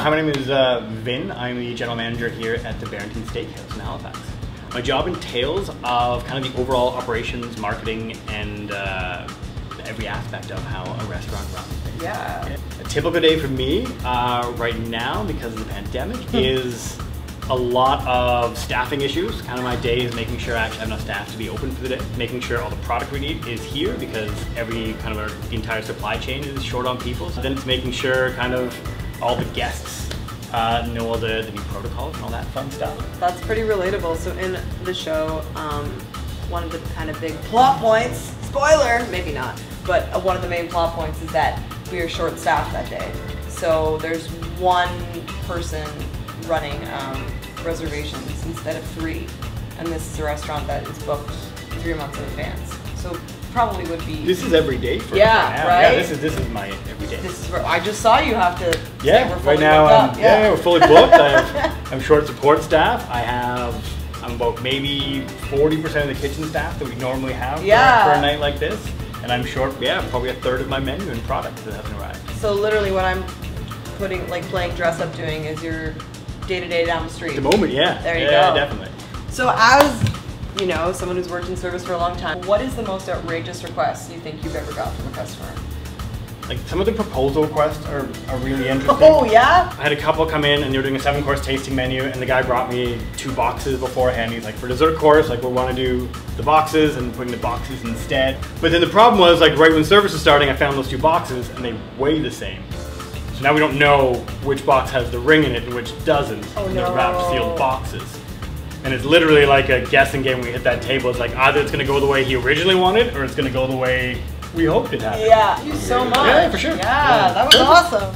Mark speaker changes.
Speaker 1: is uh, Vin. I'm the general manager here at the Barrington Steakhouse in Halifax. My job entails of kind of the overall operations, marketing, and uh, every aspect of how a restaurant runs.
Speaker 2: Yeah.
Speaker 1: A typical day for me uh, right now, because of the pandemic, is a lot of staffing issues. Kind of my day is making sure I actually have enough staff to be open for the day, making sure all the product we need is here because every kind of our, the entire supply chain is short on people. So then it's making sure kind of all the guests uh, know all the, the new protocols and all that fun stuff.
Speaker 2: That's pretty relatable. So in the show, um, one of the kind of big plot points, spoiler, maybe not, but one of the main plot points is that we are short staffed that day. So there's one person running um, reservations instead of three. And this is a restaurant that is booked three months in advance. So probably would be.
Speaker 1: This is every day for
Speaker 2: Yeah,
Speaker 1: us now.
Speaker 2: right?
Speaker 1: Yeah, this is this is my every day.
Speaker 2: This is where I just saw you have to.
Speaker 1: Yeah,
Speaker 2: we're fully
Speaker 1: right now,
Speaker 2: booked
Speaker 1: um,
Speaker 2: up.
Speaker 1: yeah. yeah, we're fully booked. I have, I'm short support staff. I have, I'm about maybe 40% of the kitchen staff that we normally have for-
Speaker 2: Yeah.
Speaker 1: for, a night like this. And I'm short, yeah, probably a third of my menu and product that hasn't arrived.
Speaker 2: So literally, what I'm putting, like playing dress up, doing is your day to day down the street.
Speaker 1: At the moment, yeah.
Speaker 2: There you
Speaker 1: yeah,
Speaker 2: go.
Speaker 1: definitely.
Speaker 2: So as you know, someone who's worked in service for a long time, what is the most outrageous request you think you've ever got from a customer?
Speaker 1: Like some of the proposal requests are, are really interesting.
Speaker 2: Oh yeah.
Speaker 1: I had a couple come in and they were doing a seven course tasting menu and the guy brought me two boxes beforehand. He's like, for dessert course, like we want to do the boxes and putting the boxes instead. But then the problem was like right when service was starting, I found those two boxes and they weigh the same. So now we don't know which box has the ring in it and which doesn't.
Speaker 2: Oh,
Speaker 1: and they're wrapped sealed boxes. And it's literally like a guessing game when we hit that table. It's like either it's gonna go the way he originally wanted or it's gonna go the way we hoped it happened.
Speaker 2: Yeah. Thank you so much.
Speaker 1: Yeah, for sure.
Speaker 2: Yeah,
Speaker 1: Yeah.
Speaker 2: that was awesome.